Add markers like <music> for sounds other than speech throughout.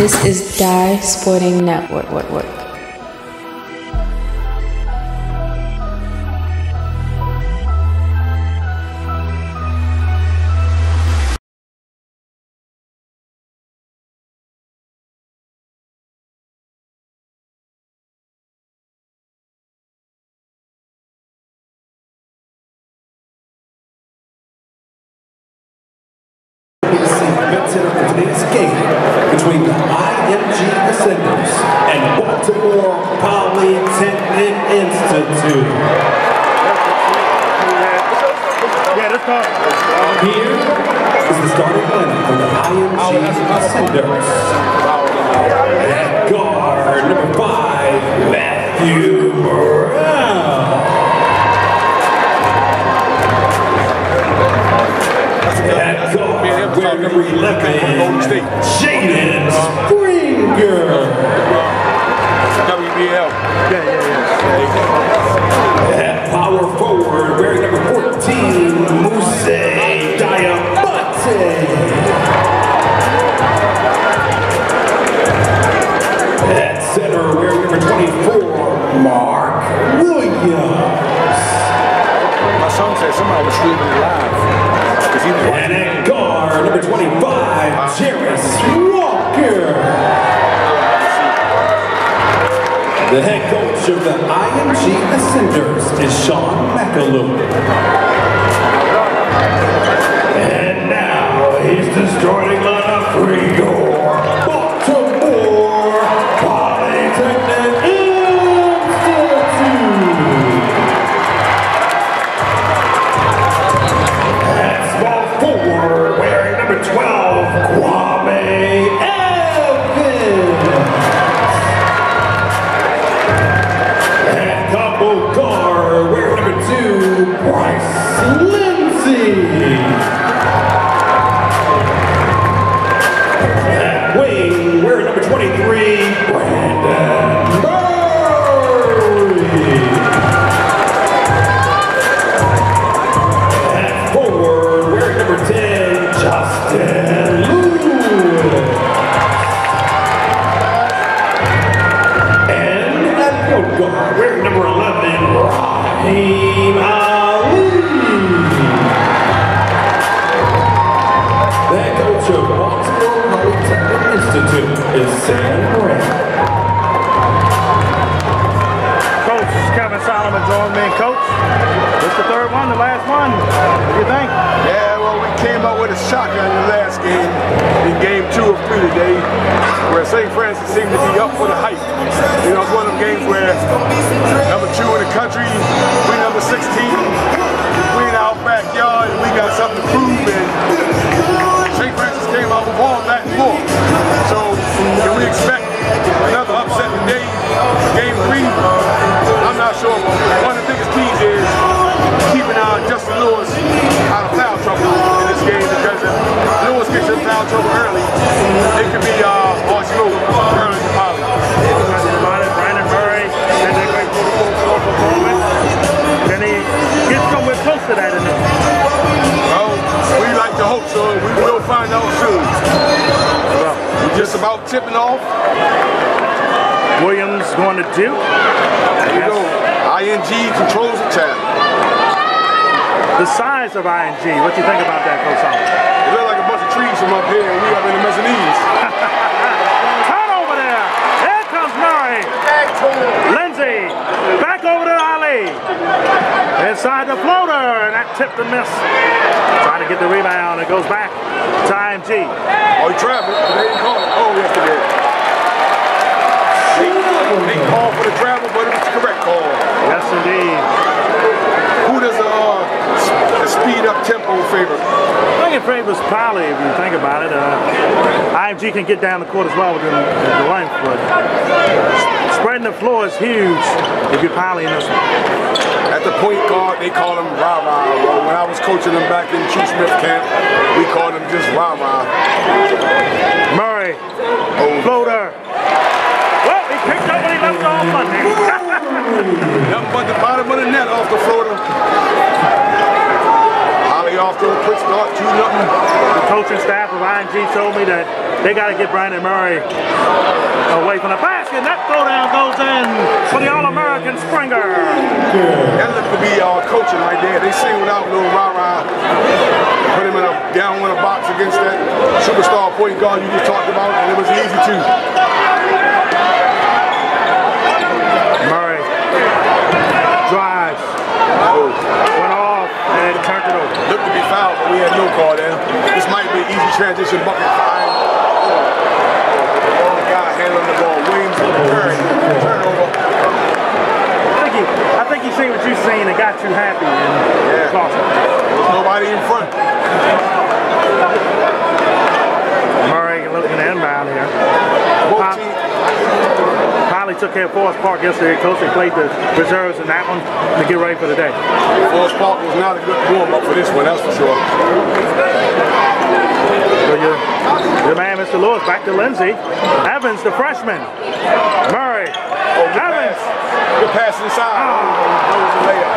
This is Dye Sporting Network. Center three today, where St. Francis seemed to be up for the hype. You know, it's one of them games where number two in the country, we number 16, we in our backyard, and we got something to prove, and St. Francis came out with all that gets in foul early, it could be uh, on smooth early in the. Reminded Brandon Murray had that great football performance. Can get somewhere close to that in? Well, we like to hope so. We will find out soon. Well, We're just about tipping off. Williams going to Duke. Here we go. IMG controls the tap. The size of IMG, what do you think about that, Coach Solomon? Trees from up here, and we up in the mezzanines. <laughs> Turn over there. There comes Murray. Lindsay. Back over to Ali. Inside the floater. And that tipped and missed. Trying to get the rebound. It goes back to IMG. Oh, he traveled, they didn't call it. Oh, yes, they did. They, they called for the travel, but it was the correct call. Yes, indeed. Who does uh, the speed up tempo favor? I think it favors Poly if you think about it. Uh, IMG can get down the court as well with the, the length, but spreading the floor is huge if you're Poly in this one. At the point guard, they call him. Well, when I was coaching them back in Chief Smith camp, we called him just Rah. Murray, Oh, floater. Well, he picked up when he left off Monday. <laughs> nothing but the bottom of the net off the floater. Off to a quick start, 2 nothing. the coaching staff of IMG told me that they got to get Brandon Murray away from the basket. That throwdown goes in for the All-American Springer. That looked to be uh, coaching right there. They singled out little Rara, put him in a down in a box against that superstar point guard you just talked about, and it was easy too. Murray drives, Oh, went off, and turned it over. looked to be fouled, but we had no call there. This might be an easy transition bucket for. Oh, guy handling the ball. Williams turn. Turnover. I think he, I think he seen what you seen and got too happy Yeah. There's nobody in front. Murray looking at inbound here. Both Pop- teams. Poly took care of Forest Park yesterday. Coach they played the reserves in that one to get ready for the day. Forest Park was not a good warm up for this one, that's for sure. So your, your man, Mr. Lewis, back to Lindsay. Evans, the freshman. Murray. Oh, good Evans. pass. Good pass inside. Ah. That was a layup.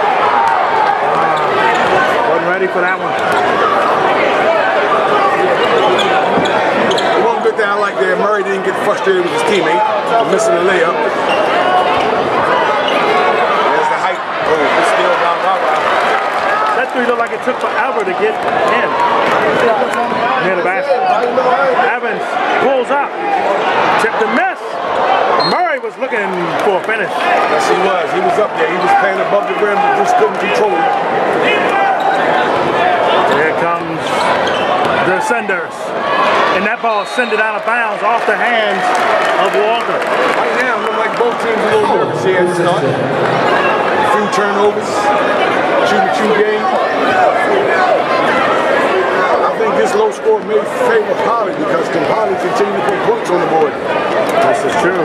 Wasn't ready for that one. One good thing I like there, Murray didn't get frustrated with his teammate for missing the layup. There's the height. Oh, it's still down Rara. That three looked like it took forever to get in. Near the basket. Evans pulls up. Tipped and miss. Murray was looking for a finish. Yes, he was. He was up there. He was playing above the rim, but just couldn't control it. Here comes the senders. And that ball sended out of bounds off the hands of Walker. Right now, it look like both teams a little nervous here at the start. A few turnovers, two to two game. I think this low score may favor Poly because can Poly continue to put points on the board? This is true.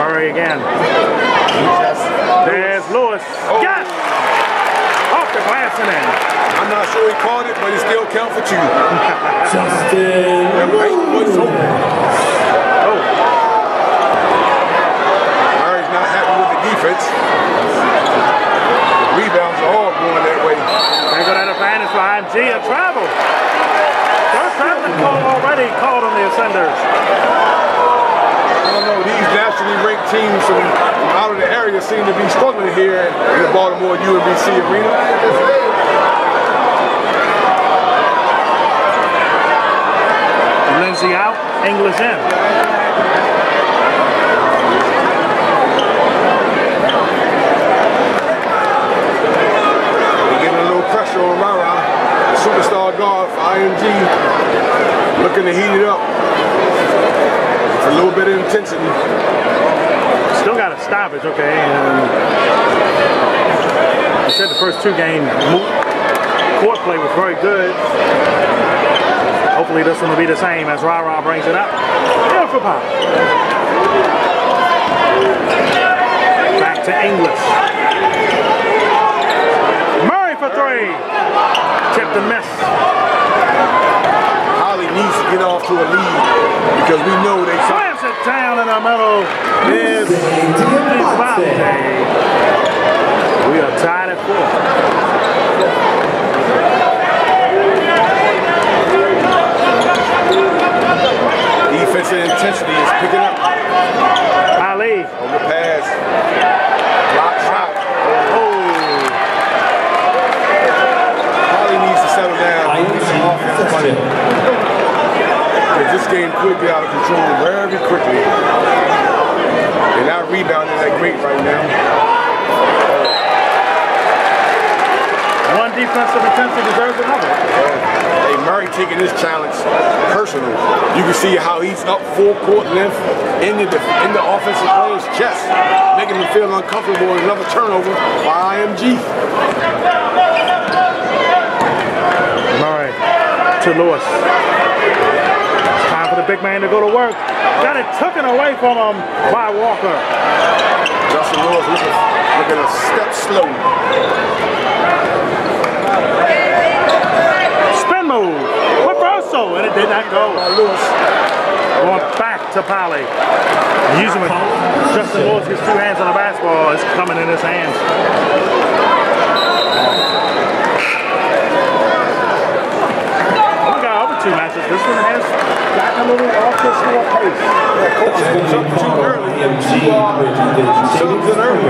Murray again. There's Lewis. Oh. Yes! Off the glass and in. I'm not sure he caught it, but it still count for two. <laughs> Justin Right, what's open? Oh, Murray's not happy with the defense. The rebounds are all going that way. there go that advantage for IMG. A travel. First traveling call already called on the Ascenders. Know, these nationally ranked teams from out of the area seem to be struggling here in the Baltimore UMBC arena. Lindsay out, English in. They're getting a little pressure on Rara, superstar guard for IMG, looking to heat it up. A little bit of intensity. Still got a stoppage, okay. And I said the first two games, court play was very good. Hopefully this one will be the same as Ra Ra brings it up. Here for Pop. Back to English. Murray for three. Tipped and miss. Poly needs to get off to a lead because we know they slams it down in the middle. Is we are tied at four. defensive intensity is picking up. Ali. On the pass. Block shot. Oh, Poly needs to settle down. I Get some offense running. Because this game could get out of control very quickly. They're not rebounding that great right now. one defensive intensity deserves another. Hey, Murray taking this challenge personal. You can see how he's up full court length in the in the offensive player's chest, making him feel uncomfortable. Another turnover by IMG. Murray to Lewis. It's the big man to go to work. Got it taken away from him by Walker. Justin Lewis looking, looking a step slow. Spin move. Reversal. And it did not go. By Lewis. Going back to Polly. Using it. Justin Lewis gets two hands on the basketball. It's coming in his hands. This one has gotten a little off this little pace. Something too early. IMG with the Something early.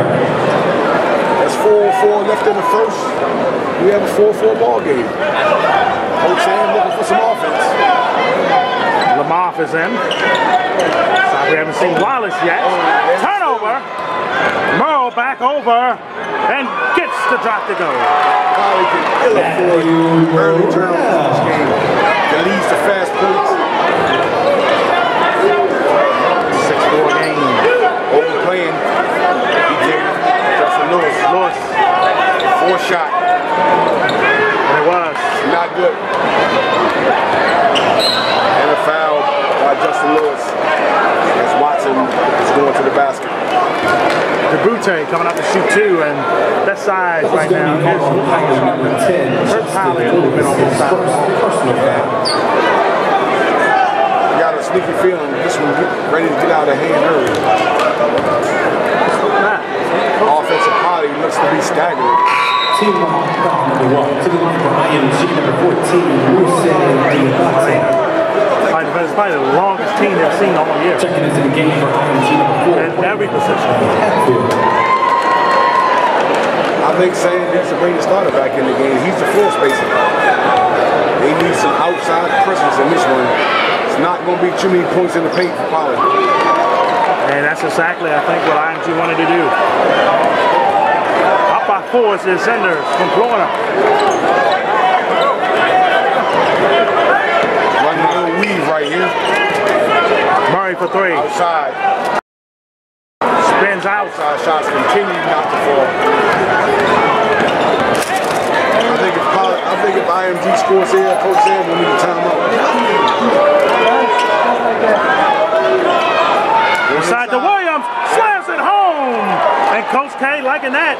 That's 4-4 left in the first. We have a 4-4 ball game. Coach Sam looking for some offense. Lamar is in. So we haven't seen Wallace yet. Turnover. Merle back over and gets the drop to go. Probably can ill afford early turnovers in this game. That leads to fast points. 6-4 game. Overplaying. Justin Lewis. Lewis. Four shot. And it was. Not good. And a foul by Justin Lewis as Watson is going to the basket. DeBute coming out to shoot two, and that size right now is called foul number 10. Hurts Holly a little bit on this side. Got a sneaky feeling this one ready to get out of hand early. Offensive party looks to be staggering. Team lock, foul number one. To the line for IMG number 14, Musa Diabate. Like, It's probably the longest team they've seen all year Checking into the game for IMG number four. every position. I think Sam needs to bring the starter back in the game. He's the floor spacer. They need some outside presence in this one. It's not going to be too many points in the paint for Poly. And that's exactly, I think, what IMG wanted to do. Up by four is the Senders from Florida. Running a little weave right here. Murray for three. Outside. Spins out. Outside shots continue not to fall. I think if I think if IMG scores here, Coach Sam will need a timeout. Inside to Williams. Slams it home. And Coach K liking that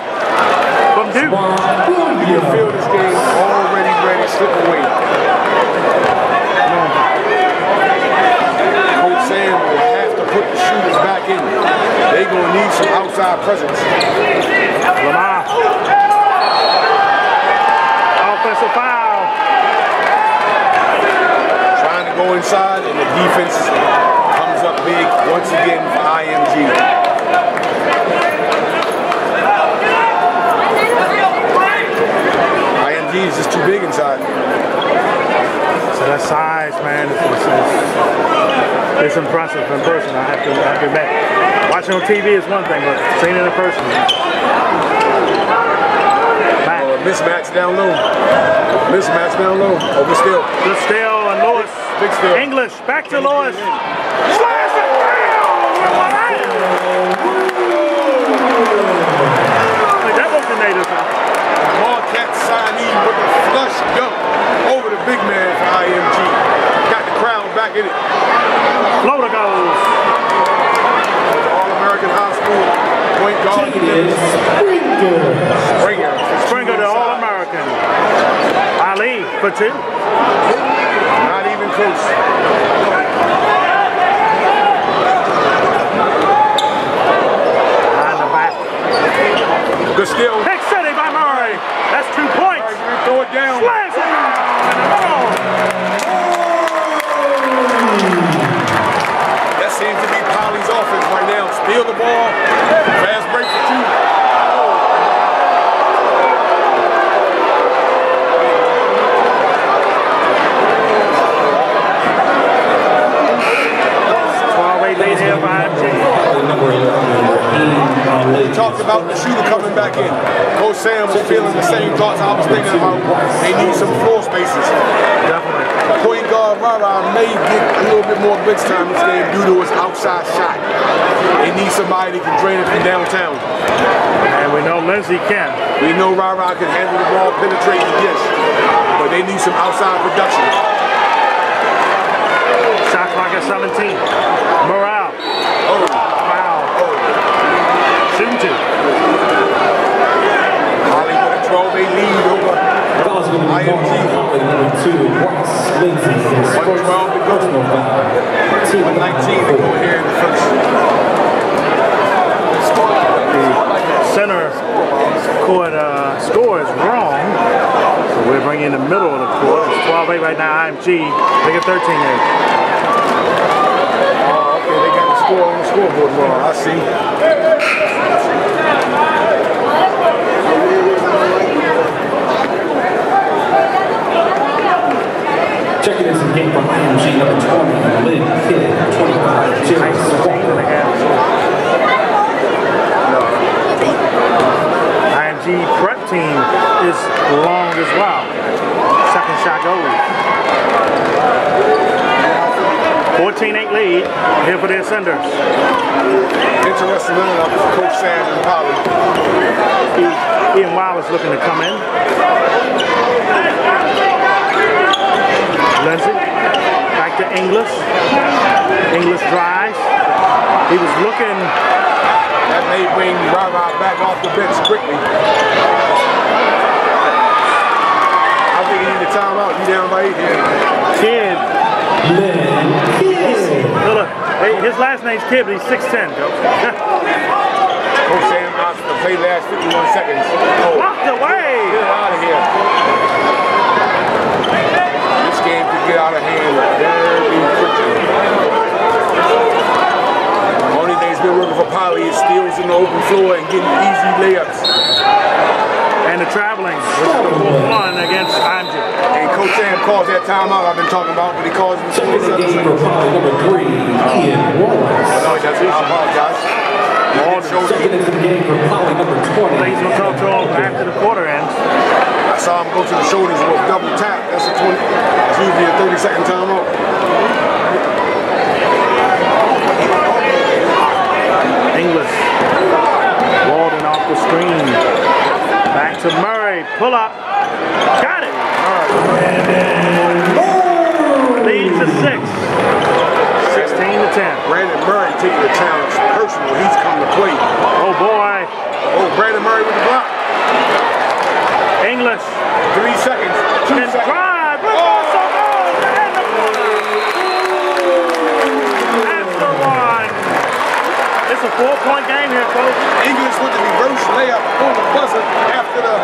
from Duke. You can feel this game already ready to slip away. Sam will have to put the shooters back in. They're going to need some outside presence. Lamar. Offensive foul. Trying to go inside, and the defense comes up big once again for IMG. IMG is just too big inside. So that size, man, is, is, is, it's impressive in person. I have to, I have to admit. Watching on TV is one thing, but seeing it in person. Back. Uh, mismatch down low. Mismatch down low. Over still. Good steal, and Lewis. Big steal. English, back to Lewis. Slash it down with one hand. Like, that was the native. Marquette signee with a flush dunk over the big man for IMG. Got the crowd back in it. Floater goes. All-American High School point guard. Check it is Springer. Springer. Springer to All-American. Ali for two. Not even close. Behind the back. Good steal. Pick City by Murray. That's two points. Throw it down. Slams it down in. That seems to be Poly's offense right now. Steal the ball. Fast break for two. Twelve eight lead here by IMG. Number 11, Raheem Ali. Talked about the shooter coming back in. Coach Sam was feeling the same thoughts I was thinking about. They need some floor spaces. Definitely. Point guard Rara may get a little bit more bench time this game due to his outside shot. They need somebody that can drain it from downtown. And we know Lindsey can. We know Rara can handle the ball, penetrate the dish, but they need some outside production. Shot clock at 17. Morale. 2. Hollywood and Trovey lead over IMG. Hollywood 2, Ross Lindsay. 112 to go. 119 to go here in the first. Center court uh, score is wrong. So we're bringing in the middle of the court. It's 12-8 right now, IMG. They get 13-8 score on the scoreboard wrong. I see. Checking in some game from IMG number 20, Lynn Kidd, 25, Jerry Walker. IMG prep team is long as well. Second shot goes. 14-8 lead here for the Ascenders. Interesting lineup for Coach Sam and Poly. Ian Wallace looking to come in. Lindsay, back to Inglis. Inglis drives. He was looking, That may bring Rara back off the bench quickly. I think he need a timeout. You down by eight here. Kidd. Lynn Kidd. Look, hey, his last name's Kidd, but he's 6'10", Coach. <laughs> Coach Sam opts to play last 51 seconds. Oh, Walked away. get out of here. This game could get out of hand very quickly. Only thing's been working for Poly is steals in the open floor and getting easy layups. And the traveling, which is the one against IMG. And Coach Sam calls that timeout I've been talking about, but he calls it the Checking in the 27 game for seconds. Number 3, Ian Wallace. No, he doesn't. I apologize. He did into the game for Poly number 20. He's going to to him after the quarter ends. I saw him go to the shoulders with double tap. That's a 20. That's usually a 30 second timeout. English. Walden off the screen. Back to Murray. Pull up. Got it. Lead to six. 16 to 10. Brandon Murray taking the challenge personal. He's come to play. Oh boy. Oh, Brandon Murray with the block. English. Three seconds. Two And seconds. drive. Look also goes. And the corner. That's the one. It's a four-point game here, folks. English with the reverse layup on the buzzer after the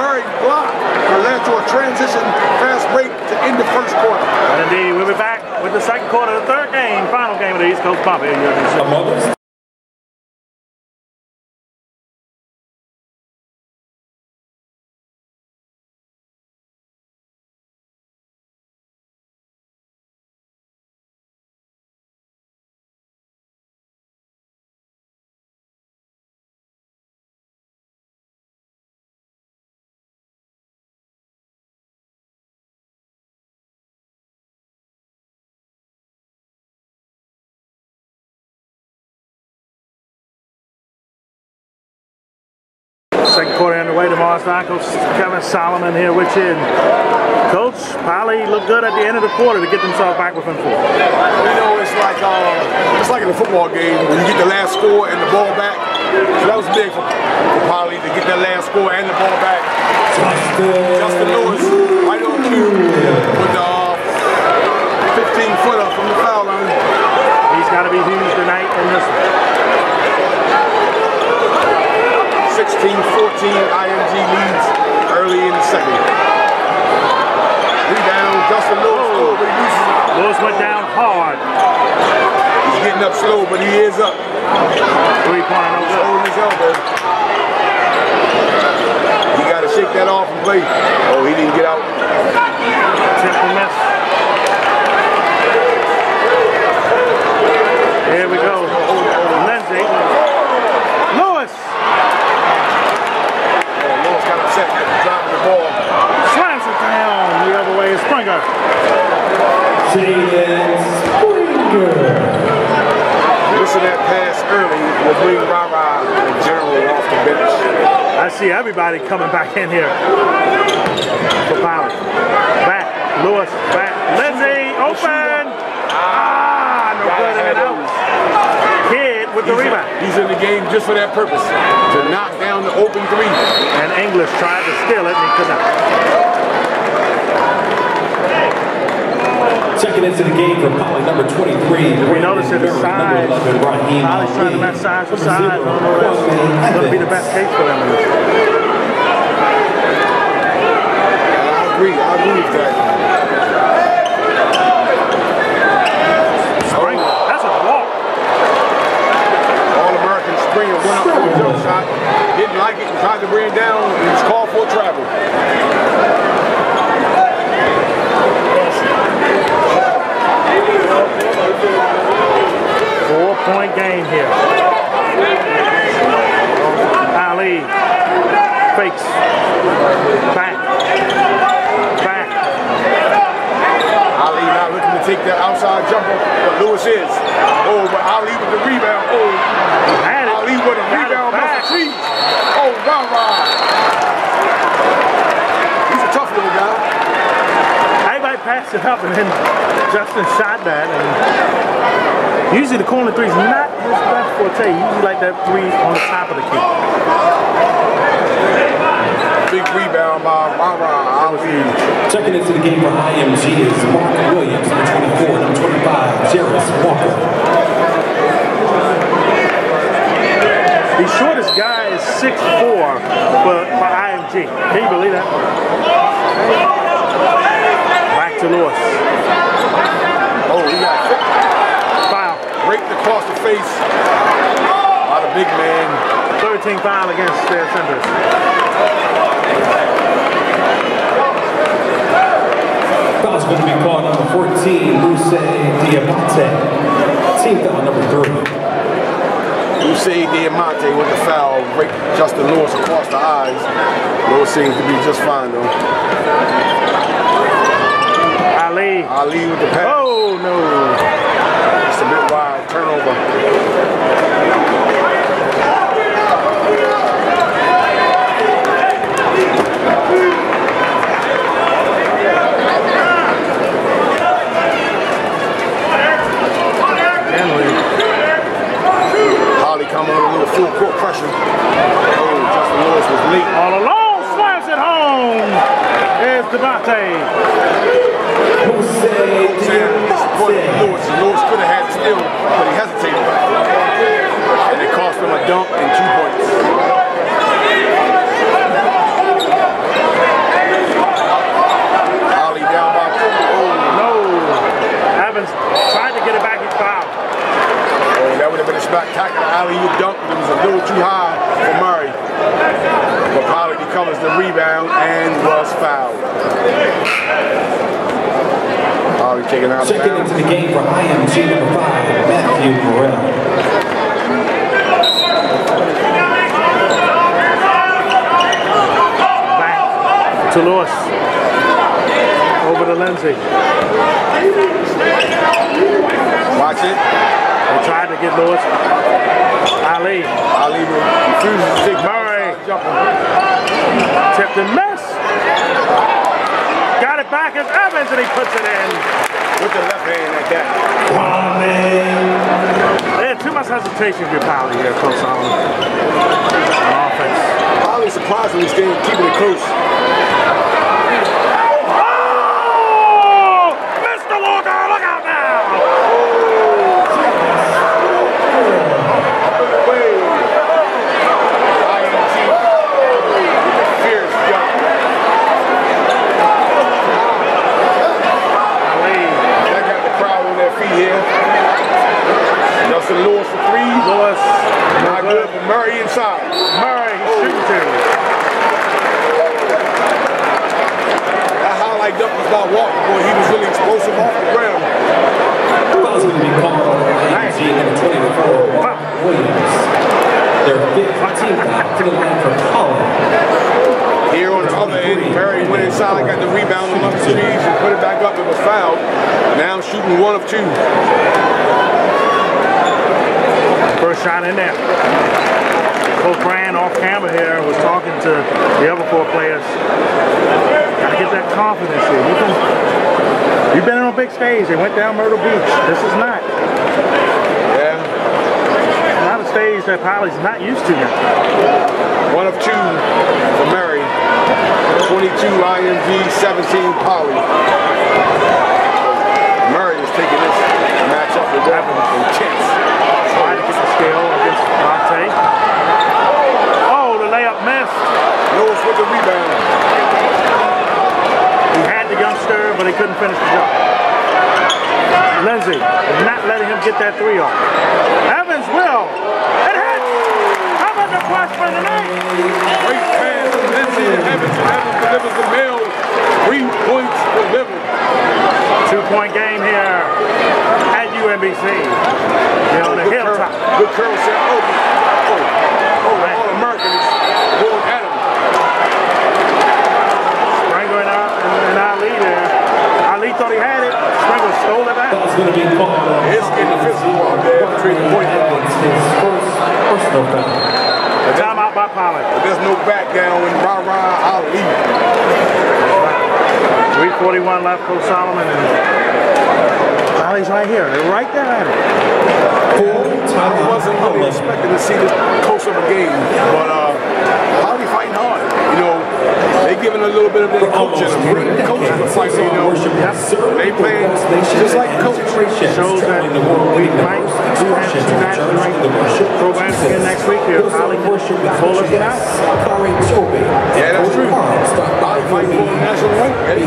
Murray block. That led to a transition fast break to end the first quarter. And indeed, we'll be back with the second quarter, the third game, final game of the East Coast Bump Second quarter underway. Night, Coach Kevin Solomon here which. And Coach, Poly looked good at the end of the quarter to get themselves back within four. You know, it's like uh, it's like in a football game when you get the last score and the ball back. So that was big for, for Poly to get that last score and the ball back. Justin Lewis, right on cue with the uh, 15 footer from the foul line. He's got to be huge tonight in this. 16-14 IMG leads early in the second. Rebound, Justin Lewis, oh. oh, but he loses. Lewis went down hard. He's getting up slow, but he is up. Three-point, no good. Holding his elbow. He got to shake that off and play. Oh, he didn't get out. Temple miss. Here we go. Lindsay. Lewis Oh, Lewis got upset after dropping the ball. slams it down the other way. Springer. Jaden Springer. Missing that pass early will bring Rara in general off the bench. I see everybody coming back in here for power. Back. Lewis. Back. Lindsay. Open. Ah, no good in and out. Kidd with the He's in, rebound. he's in the game just for that purpose, to knock down the open three. And English tried to steal it and he could not. Checking into the game for Poly number 23. We notice that the size, Number 11, Raheem Poly's trying to match size for size. I don't know that's going to be the best case for them in this. agree. I agree with that. Spring. That's a walk. All-American Springer went up for a jump shot, didn't like it, tried to bring it down, and was called for travel. Four-point game here. Ali fakes. Back. Back. Ali not looking to take that outside jumper, but Lewis is. Oh, but Ali with the rebound. Oh, Had it. Ali with a Got rebound. back. Oh, wow, wow. He's a tough little guy. Everybody passed it up and then Justin shot that and usually the corner three is not his best forte. He usually like that three on the top of the key. Big rebound by Mara Ali. Checking into the game for IMG is Mark Williams, number 24, number 25, Jarace Walker. The shortest guy is 6'4 for, for IMG. Can you believe that? Back to Lewis. Oh, he got Foul. raked across the face by the big man. 13 foul against uh, their centers. Foul's going to be called number 14, Luce Diabate. Team foul number three. Usain Diabate with the foul, raked Justin Lewis across the eyes. Lewis seems to be just fine though. Ali. Ali with the pass. Oh, no. Just a bit wide turnover. Poly coming with a little full court pressure. Oh, home. Here's Devontae. Luce Disappointed Diabate. Lewis. Lewis could have had it still, but he hesitated. And it cost him a dunk and two points. Poly down by two. Oh, No. Evans tried to get it back. He fouled. oh, that would have been a spectacular alley oop dunk, but it was a little too high for Murray. But Poly recovers the rebound and was fouled. Poly taking out of Checking bounds. into the game for IMG number five, Matthew Murrell. Back to Lewis. Over to Lindsay. Watch it. They tried to get Lewis. Ali. Ali refuses to take Murray. Tipped and missed. Got it back as Evans and he puts it in. With the left hand at that. There's too much hesitation for Poly here, close on. On offense. Poly surprisingly staying keeping it close. Oh! Mr. Walker, look out now! Way. IMG. Fierce jump. Ali. That got the crowd on their feet here. Justin Lewis for three. Lewis. Not good, but Murray inside. Murray, shooting two. That highlight dunk was about Walker, boy. He was really explosive off the ground. Foul's going to be called number 24, Mark Williams. Their fifth team foul to the line for. Here on the other end, Murray went inside, got the rebound on the trees, and put it back up. It was fouled. Now shooting one of two. First shot in there. Coach Brand off camera here was talking to the other four players. Gotta get that confidence here. You can, you've been on a big stage. They went down Myrtle Beach. This is not. Yeah. Not a stage that Poly's not used to yet. One of two for Murray. 22 IMG, 17 Poly. Murray is taking this matchup with Evans intense. Trying to get the scale against Monte. Oh, the layup missed. Lewis with the rebound. He had the youngster, but he couldn't finish the job. Lindsay is not letting him get that three off. Evans will. It hits. How about the freshman tonight? Great pass from Lindsay to Evans, and Evans delivers the mail. Three points delivered. Two-point game here at UMBC. You're on the Good curl, hilltop. good curl set. Oh, oh, oh, oh the All-American is going at him. Springer and, and, and Ali there. Ali thought he had it. Springer stole it back. Foul's going to be called on It's getting physical out there between the point guards. Evans, his first personal foul. A timeout by Pollard. There's no back down when Rah-Rah Ali. 341 left for Solomon and Ali's right here. Right there at it. Full I wasn't really expecting to see this close of a game, but uh, Ali fighting hard. You know, they giving a little bit of their coaching. The coaches are fighting, you know. They playing just like coach. Shows that we might do have two national ranked programs again next week here. Ali can pull us out. Yeah, that's true. Ali fighting for the national rank. Hey,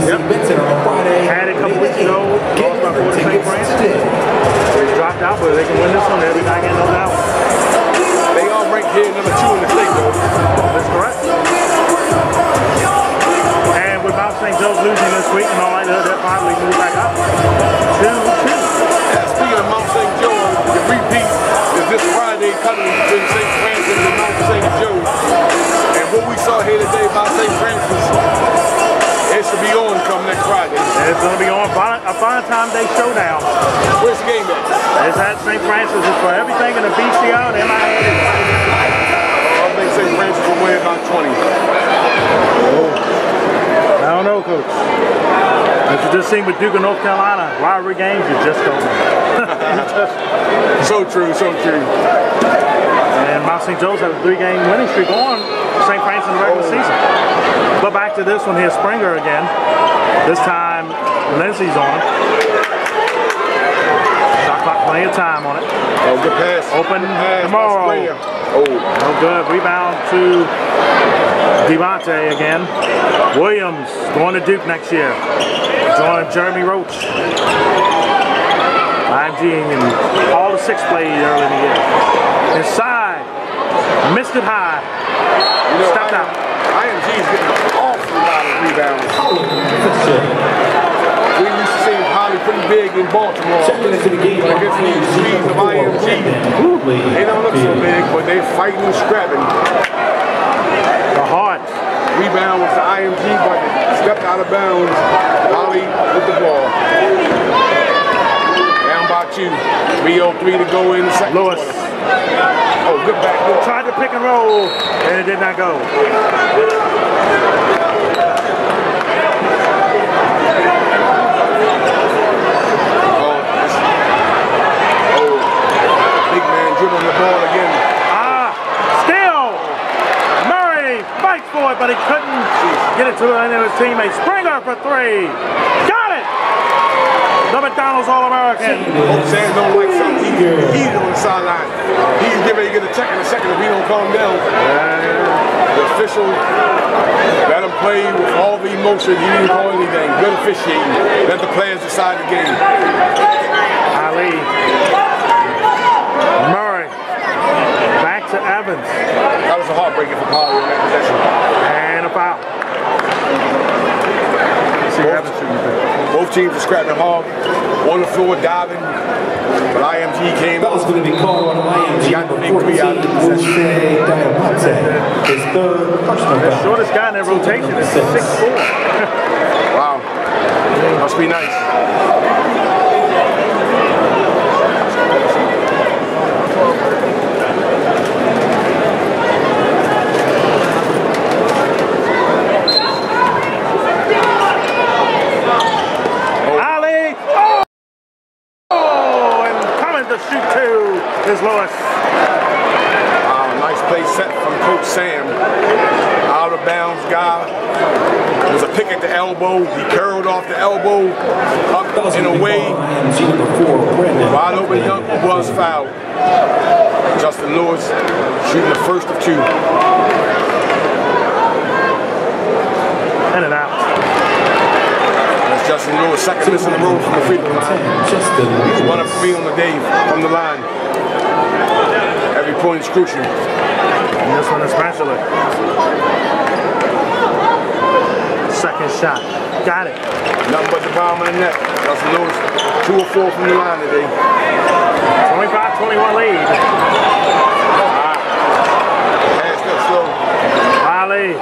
Had it a couple weeks ago, lost by 4 to St. Francis. They dropped out, but they can win this one every night, ain't no doubt. They are ranked here number two in the state, though. That's correct. Mount St. Joe's losing this week, and all likelihood, they'll probably move back up. Two, two. Yeah, speaking of Mount St. Joe, the repeat is this Friday coming between St. Francis and Mount St. Joe. And what we saw here today by St. Francis, it should be on come next Friday. And it's going to be on a Valentine's Day showdown. Where's the game at? It's at St. Francis. It's for everything in the BCO and MIA. I think St. Francis will win by 20. I don't know, Coach. What you just seen with Duke of North Carolina, rivalry games, you just don't know. <laughs> So true, so true. And Mount St. Joe's have a three-game winning streak on St. Francis in the regular oh. season. But back to this one here, Springer again. This time, Lindsay's on. Shot clock, plenty of time on it. Oh, good pass. Open Good pass tomorrow. Springer. Oh, No good. Rebound to Devontae again. Williams going to Duke next year. Joining Jeremy Roach. IMG and all the six played early in the year. Inside. Missed it high. you know, Stepped out. IMG is getting an awful lot of rebounds. Oh, we used to Poly pretty big in Baltimore. Checking into the game But on against the speeds of IMG, they don't look so big, but they're fighting and scrapping. The heart. Rebound was the IMG, but it stepped out of bounds. Poly with the ball. Down by two. 3.03 to go in the second Lewis. quarter. Oh, good back door. Tried to pick and roll, and it did not go. Oh, this- oh, big man dribbling the ball again. Ah, still. Murray fights for it, but he couldn't get it to any of his teammates. Springer for three. Got it. The McDonald's All-American. Sam don't like something. He, he's on the sideline. He's getting ready to get a check in a second if he don't calm down. The official let him play with all the emotion. He didn't call anything. Good officiating. Let the players decide the game. Ali. Murray. Back to Evans. That was a heartbreaker for Poly in that possession. And a foul. Let's see what Evans shooting. Both teams are scrapping hard. On the floor diving. But IMG came That was going to be called on IMG Got the number big three out of the possession. Diabate. His third personal foul. Shortest guy in that rotation is 6'4". <laughs> Wow. Must be nice. Ali. Oh! Oh, and coming to shoot two is Lewis. Uh, nice play set from Coach Sam. Out of bounds guy. There was a pick at the elbow. He curled off the elbow That was up in going a to way. called on IMG four, Wide open Lee. dunk was fouled. Justin Lewis shooting the first of two. In and out. That's Justin Lewis, second miss in a row from the free throw line. Justin He's Lewis. one of three on the day from the line. Every point is crucial. And this one especially. Second shot. Got it. Nothing but the bottom of the net. Justin Lewis, two or four from the line today. 25-21 lead. Passed up slow. Riley.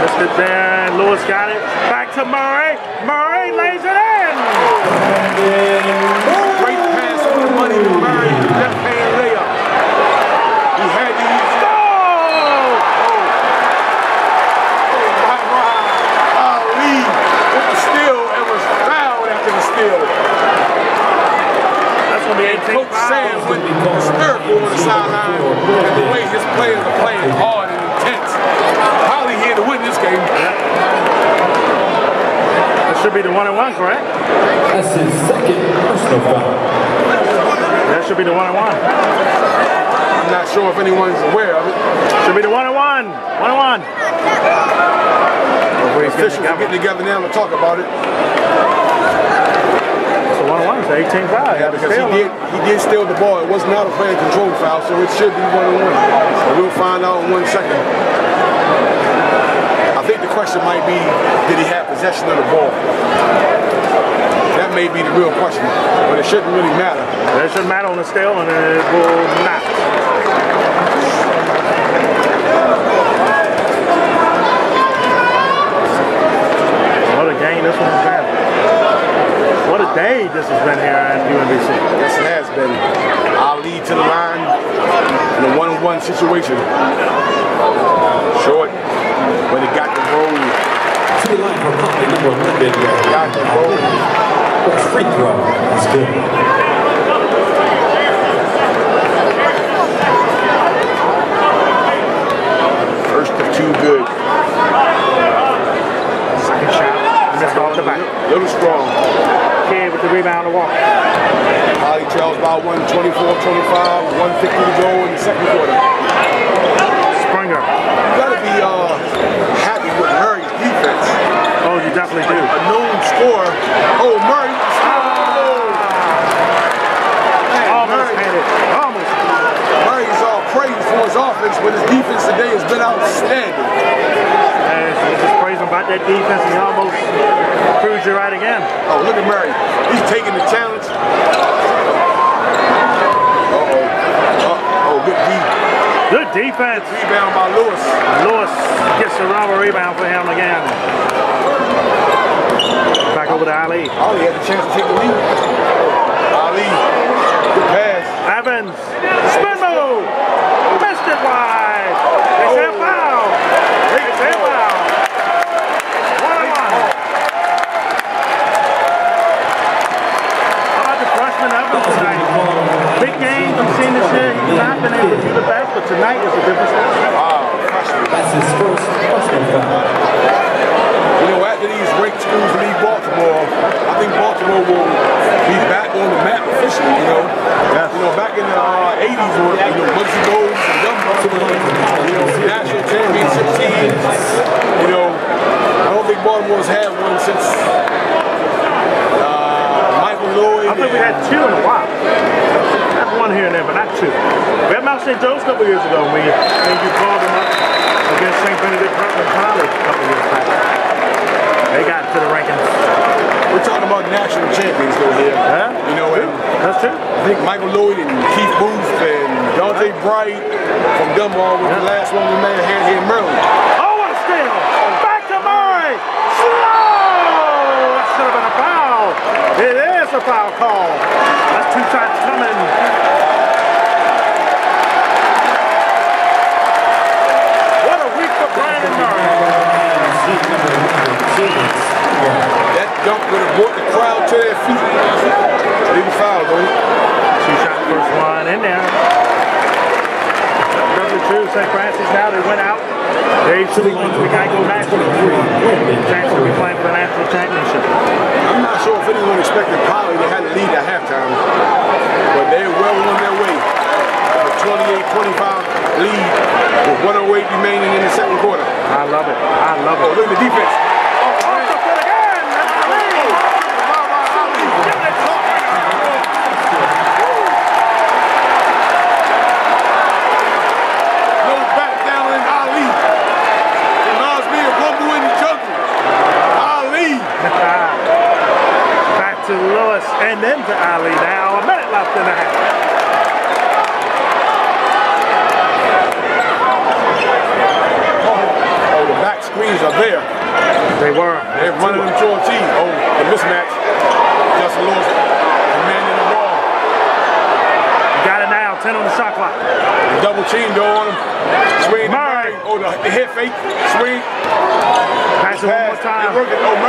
Missed it there. Lewis got it. Back to Murray. Murray lays it in. Great pass on the money Murray. Left hand layup. He had to use Goal! Ali with the steal and was fouled after the steal. That's going to be 18 Coach Sam went hysterical on the sideline and the way his players are playing hard and intense. Poly here to win this game. That should be the one and one, correct? That's his second personal foul. That should be the one and one. I'm not sure if anyone's aware of it. Should be the one and one. One and one. Before he's getting Officials are together. getting together now to talk about it. One and one. It's 18 foul. Yeah, because he did he did steal the ball. It was not a player control foul, so it should be one on one. So we'll find out in one second. I think the question might be, did he have possession of the ball? That may be the real question, but it shouldn't really matter. That shouldn't matter on the steal, and it will not. What a game this one's been. What day this has been here at UMBC. Yes, it has been. I'll lead to the line in a one-on-one situation. Short, but he got the roll. To the line for Poppy, number 11. Uh, got the roll. First free throw. That's good. First of two good. Second shot. Missed off the back. Little strong. With the rebound to walk. Poly trails by 124, 25, 150 to go in the second quarter. Springer. You gotta be uh, happy with Murray's defense. Oh, you definitely do. A known scorer. Oh, Murray. Man, Murray. Almost. Murray's all praised for his offense, but his defense today has been outstanding. And just praise him about that defense. He almost proves you right again. Oh, look at Murray. He's taking the challenge. Uh-oh. Uh-oh, good D. Good defense. Rebound by Lewis. Lewis gets the rubber rebound for him again. Back over to Ali. Oh, Ali had the chance to take the lead. Ali, good pass. Evans. Spin move. Missed it wide. They say foul. They say foul. One and one. How about the freshman Evans tonight? Big games we've seen this year. He's not been able to do the best, but tonight is a different story. Wow, freshman. That's his first personal foul. You know, after these ranked schools leave Baltimore, I think Baltimore will be back on the map officially, you know. You know, back in the uh, 80s, or, you know, Muggsy Bogues and Dumbo, you know, national championship teams. You know, I don't think Baltimore's had one since uh, Michael Lloyd. I think we had two in a while. Had one here and there, but not two. We had Mount St. Joe's a couple years ago when you, when you called them up against St. Benedict Franklin College a couple years back. They got to the rankings. We're talking about national champions though here. Yeah. You know, and That's true. I think Michael Lloyd and Keith Booth and Donta Bright from Dunbar was the last one we may have had here in Maryland. Oh, what a steal! Back to Murray! Slow! That should have been a foul. It is a foul call. That's two shots coming. That dunk would have brought the crowd to their feet. Legal foul, though. Two shot first one in there. Number two, St. Francis now they went out. They should be we gotta go national. Chance to be playing for the national championship. I'm not sure if anyone expected Poly to have the lead at halftime, but they're well on their way. 28-25 lead with 108 remaining in the second quarter. I love it. I love Oh, it. look at the defense. working no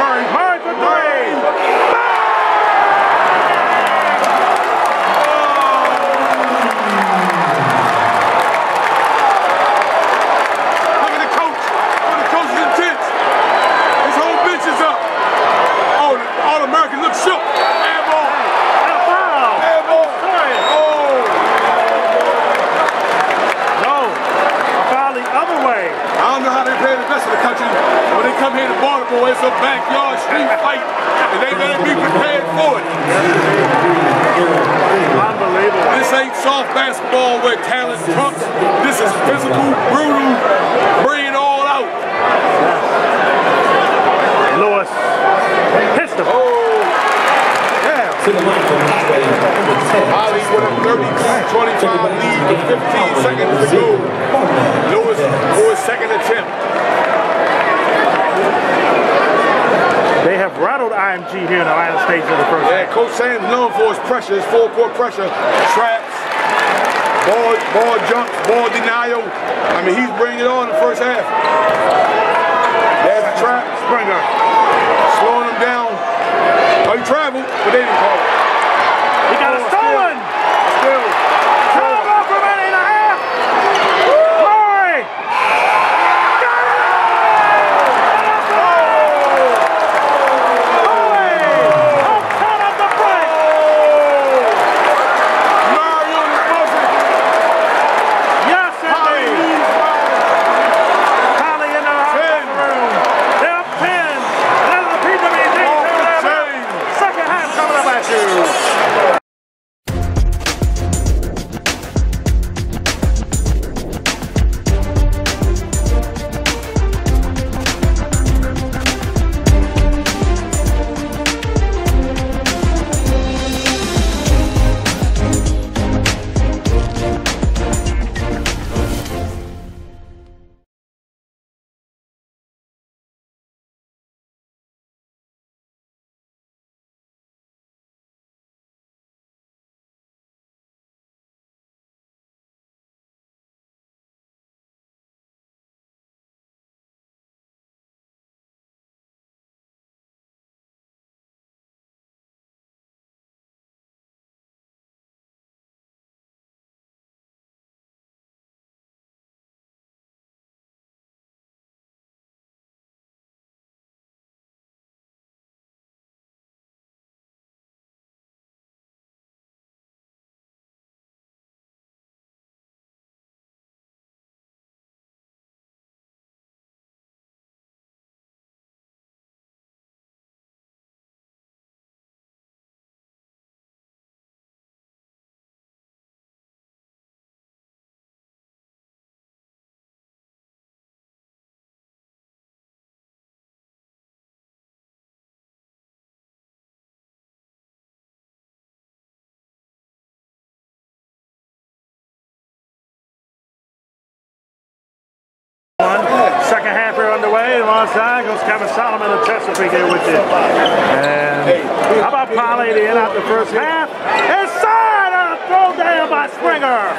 away, and one side goes Kevin Solomon of Chesapeake here with you. And how about Poly to end out the first half? Inside a throw down by Springer.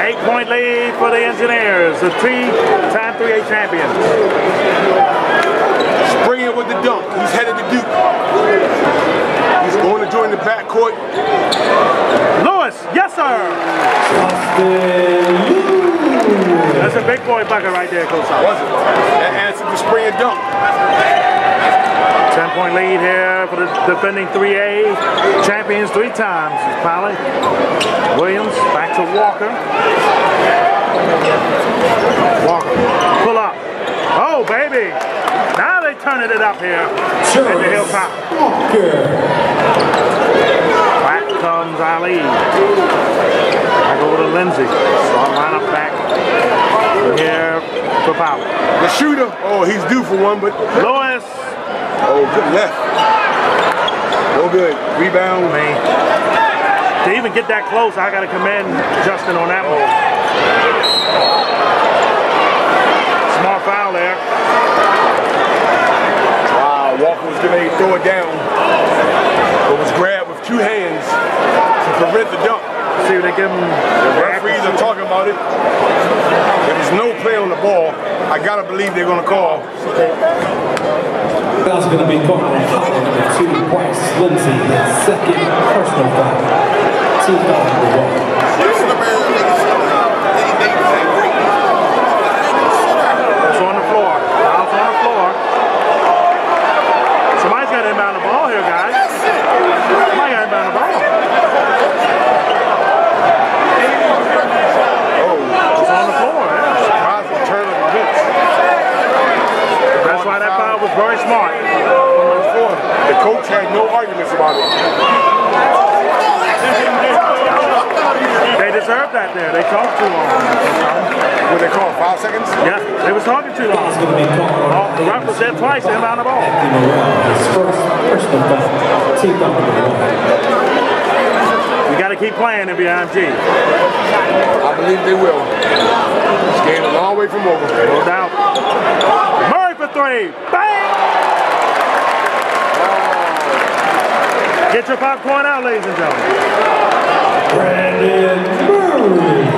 Eight point lead for the Engineers, the three time 3A champions. Springer with the dunk. He's headed to Duke. He's going to join the backcourt. Lewis, yes sir! That's a big boy bucket right there, Coach Was it? That answered the spring and dunk. 10 point lead here for the defending 3A champions three times. It's Williams back to Walker. Walker, pull up. Oh, baby. Now they're turning it up here Just at the hilltop. Walker. Back comes Ali. Back over to Lindsay. Strong lineup back here for power. The shooter, oh, he's due for one, but... Lewis! Oh, good left. No good. Rebound. Man. To even get that close, I got to commend Justin on that move. Small foul there. Wow, Walker was going to throw it down, but was grabbed with two hands to prevent the dunk. See what they give them. The referees are talking about it. If there's no play on the ball, I gotta believe they're gonna call. That's going to be called on Holland number two, Bryce Lindsay, his second personal foul. Team foul number one. It's on the floor. Foul's on the floor. Somebody's got to inbound the ball here, guys. Somebody got to inbound the ball. Oh, It's on the floor, yeah. surprising turn of events. That's why that foul was very smart. The coach had no arguments about it. They deserved that there. They talked too long. When they call five seconds? Yeah, they was talking too long. Foul's going to be called on Oh, the ref was there twice, inbound the ball. Anthony Murrell, his first personal foul. Team foul number one. You got to keep playing in BMG. I believe they will. This game is a long way from over. No doubt. Murray for three. Bang! Get your popcorn out, ladies and gentlemen. Brandon Murray.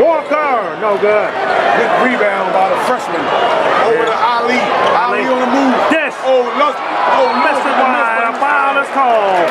Walker, no good. Good rebound by the freshman. Over to Ali. Ali on the move. Dish. Oh, Lus- oh, Missed it wide. A foul is called.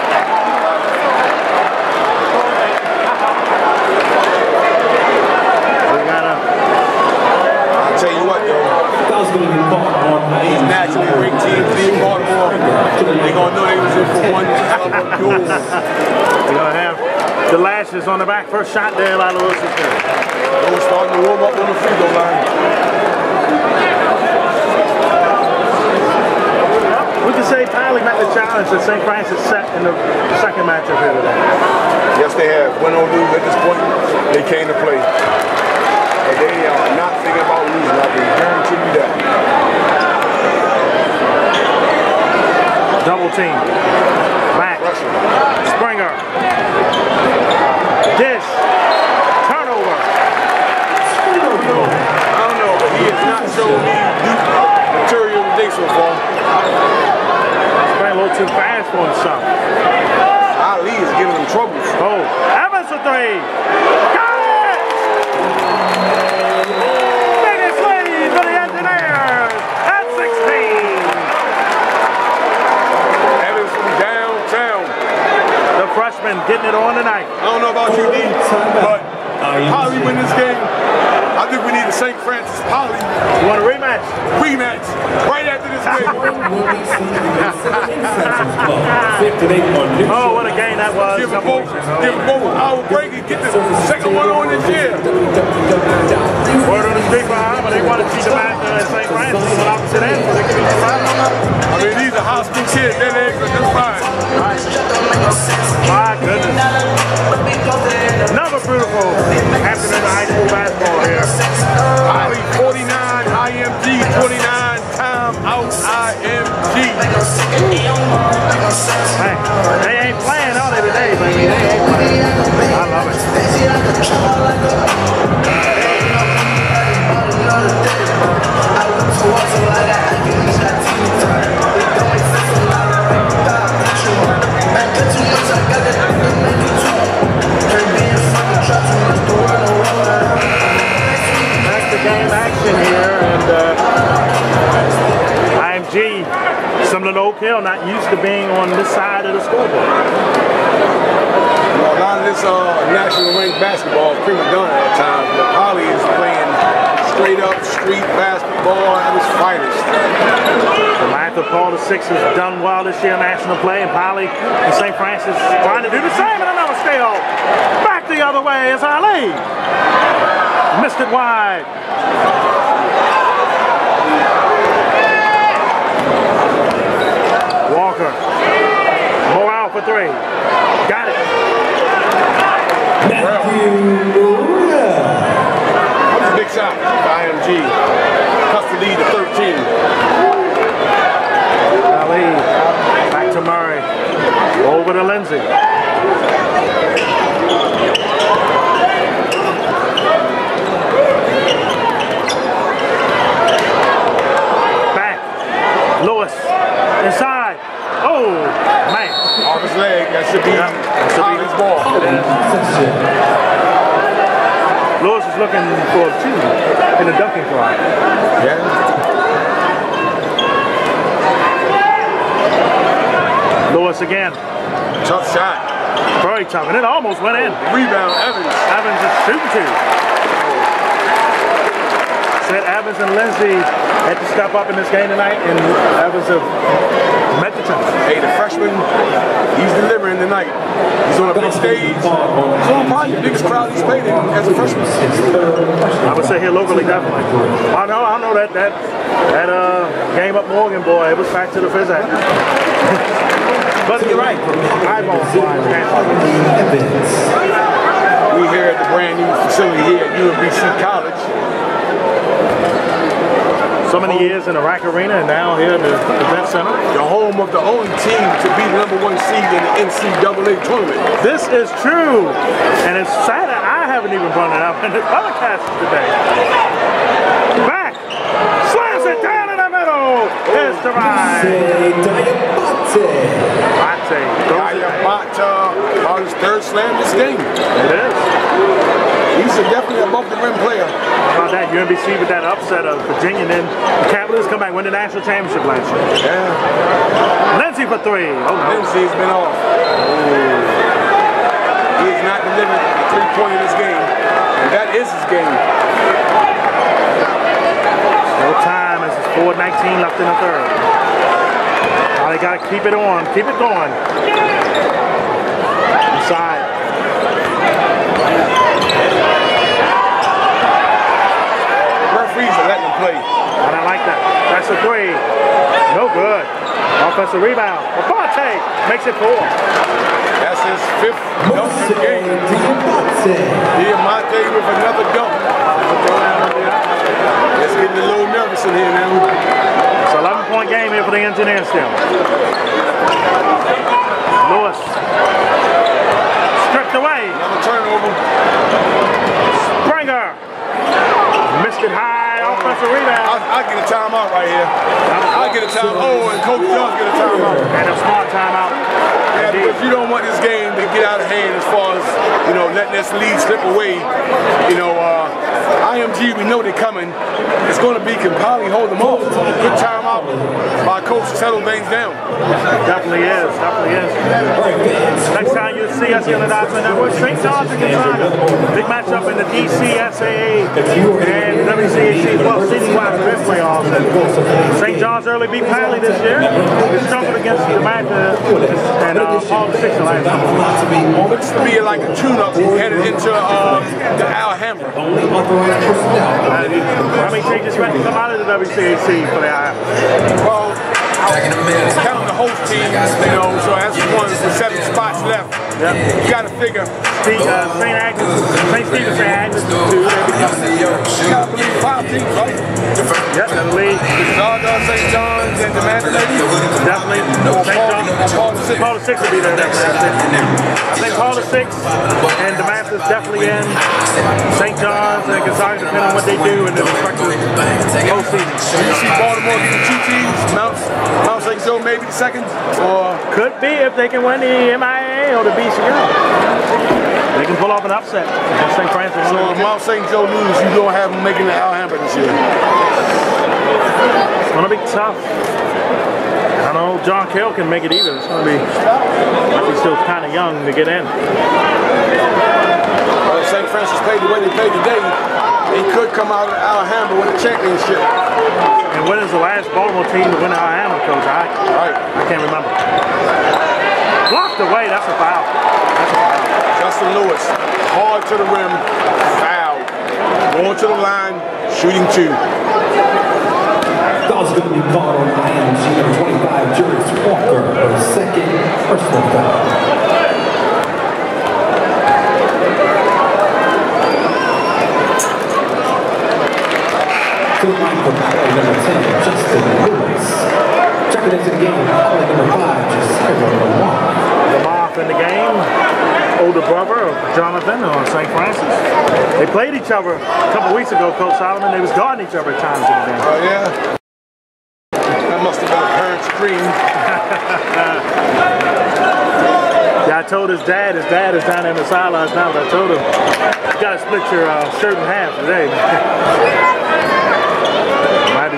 We got a I tell you what, though. Going to be called on These naturally ranked teams in Baltimore, they gonna know they was in for one hell of a goal. <laughs> We're gonna have the lashes on the back. First shot there by Lewis. They were starting to warm up on the free throw line. We can say Tyler met the challenge that St. Francis set in the second matchup here today. Yes, they have. Win or lose at this point, they came to play. And they are not thinking about losing. I can guarantee you that. Double team. Back. Russian. Springer. Dish. Turnover. I don't know, but he has not shown deep material today so far. He's playing a little too fast for himself. Ali is giving them troubles. Oh, Evans for three. Got it! Biggest lead for the Engineers at 16. Evans from downtown. The freshman getting it on tonight. I don't know about you, D, but Poly win this game. I think we need a St. Francis Poly You want a rematch? rematch right after this <laughs> game. Oh, what a game that was. Give them both, give them both an hour break and get the second one on this year. Word on the street behind, but they want to teach them at uh, St. Francis on opposite ends. so they can be right. I mean, these are high school kids. Their legs are just fine. My goodness. Another beautiful afternoon of high school basketball here. Poly 49, IMG 29, time out IMG. Hey, they ain't playing out every day, baby. They ain't playing. I love it. That's action here, and uh, IMG, to Oak Hill, not used to being on this side of the scoreboard. Well, a lot of this uh, national ranked basketball is prima donna at times, but Poly is playing straight up street basketball at its finest. The lack of Paul VI has done well this year in national play, and Poly and St. Francis trying to do the same, and another steal. Back the other way is Ali. Missed it wide. Walker. More out for three. Got it. Matthew Sticks out IMG. Cuts the lead to 13. Ali, back to Murray. Over to Lindsay. Back. Lewis. Inside. Oh, man. Off his leg. That should be, yeah. that should be his ball. Lewis is looking for a two in the dunking fly. Yeah. Lewis again. Tough shot. Very tough. And it almost went in. Rebound, Evans. Evans is shooting two. Said Evans and Lindsay had to step up in this game tonight, and Evans have met the challenge. Hey, the freshman, he's delivering tonight. He's on a big stage. On probably the biggest crowd he's played in as a freshman. I would say here locally, definitely. I know, I know that that that uh, game up Morgan, boy, it was back to the phys ed. <laughs> but you're right, eyeball flying. We here at the brand new facility here at UMBC College. So many years in the RAC Arena, and now here in the event center. The home of the only team to be the number one seed in the NCAA tournament. This is true, and it's sad that I haven't even brought it up in the other cast today. Back, slams it down in the middle. Here's the ride. Mate, goes it. Diabate on his third slam this game. It is. He's a definitely above the rim player. How about that UMBC with that upset of Virginia, and then the Cavaliers come back win the national championship last year. Yeah. Lindsay for three. Oh no. Lindsay's been off. He has not delivered a three-point in this game. And that is his game. No time as it's 4.19 left in the third. Now they got to keep it on, keep it going. Inside. Referees are letting him play. I don't like that. That's a three. No good. Offensive rebound. Abate makes it four. That's his fifth dunk in the game. Diabate with another dunk. It's getting a little nervous in here now. It's an 11 point game here for the engineers still. Lewis. Stripped away. Another turnover. Springer. Missed it high. Offensive rebound. I'll, I'll get a timeout right here. I'll get a timeout. Oh, and Coach Jones get a timeout. And a smart timeout. Because you don't want this game to get out of hand as far as, you know, letting this lead slip away. You know, uh, IMG, we know they're coming. It's going to be Poly hold them off. Good timeout by Coach to settle things down. Definitely is. Definitely is. Next time you'll see us on the Dodson Network, St. John's and Gonzaga. Big matchup in the DCSAA and WCAC, well, citywide event playoffs. St. John's early beat Poly this year. They struggled against the Magna and uh, Paul Six last year. Looks to be like a tune-up headed into uh, the Alhambra. How many changes have to come out of the WCAC for the IM? Well, counting the host team, you know, so that's one with seven spots left. Yep. You got to figure. St. Uh, St. Agnes, St. Stephen, St. Agnes, two. They become, You got to believe five teams, right? yep, in the league. Zaga, St. John's, and the Mandalay. Definitely. St. John. Paul the Six. Paul the Six will be there definitely. I think. I think Paul the Six and Damascus definitely in. St. John's and Gonzaga, depending on what they do in the respective postseason. You see Baltimore beating two teams, Mount, Mount St. Joe maybe the second, or Could be if they can win the MIA or the They can pull off an upset St. Francis. so if Mount St. Joe lose, you don't have them making the Alhambra this year. It's gonna be tough. I know John Kell can make it either. It's gonna be. He's still kind of young to get in. Well, St. Francis played the way they played today. They could come out of Alhambra with a championship. And when is the last Baltimore team to win the Alabama coach? I, Right. I can't remember. Blocked away. That's a foul. That's a foul. Justin Lewis, hard to the rim, foul. Going to the line, shooting two. Foul's going to be called on IMG number 25, Julius Walker, for second personal foul. To the line for Power number 10, Justin Lewis. Checking into the game, Power number 5, Josiah Lamar. Lamar in the game, older brother of Jonathan on St. Francis. They played each other a couple weeks ago, Coach Solomon. They was guarding each other at times in the game. Oh, yeah? That must have been a parent's <laughs> dream. Yeah, I told his dad, his dad is down in the sidelines now, but I told him, you gotta split your uh, shirt in half today. <laughs>